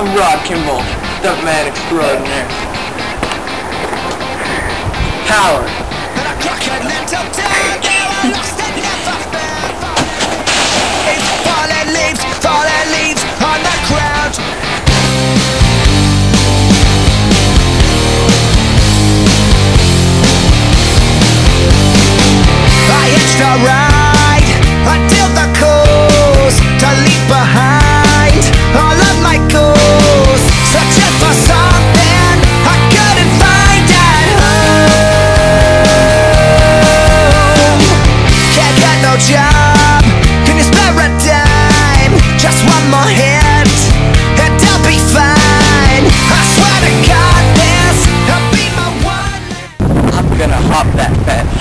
I'm Rod Kimble, stuntman extraordinaire. Power. Gonna that fence.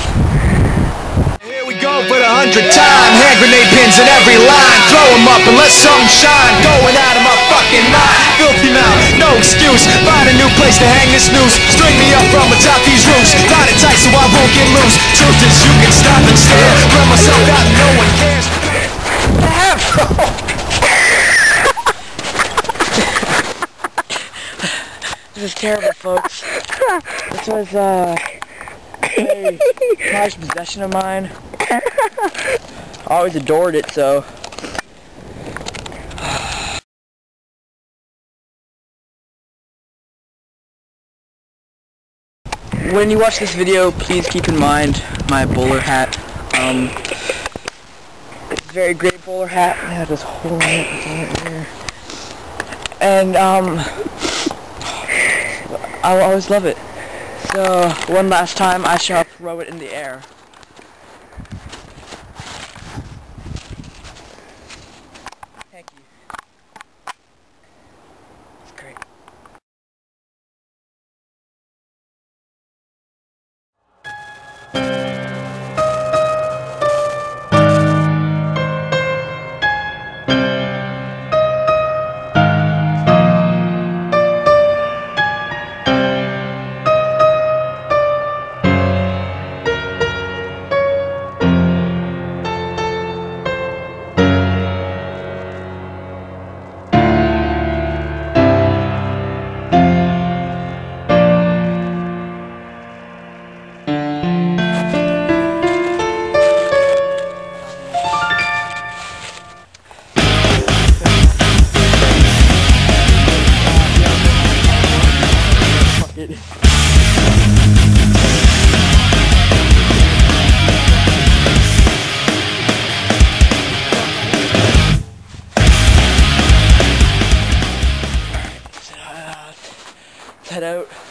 Here we go for the hundredth time. Hand grenade pins in every line. Throw 'em up and let some shine. Going out of my fucking mind. Filthy mouth, no excuse. Find a new place to hang this noose. String me up from atop these roofs. Tie it tight so I won't get loose. Truth is, you can stop and stare. Run myself out, and no one cares. This is terrible, folks. This was, uh, a prized possession of mine. I always adored it, so. When you watch this video, please keep in mind my bowler hat. Um, very great bowler hat. It had this hole in it right here. And, um, I'll always love it. So, one last time, I shall throw it in the air. Head out.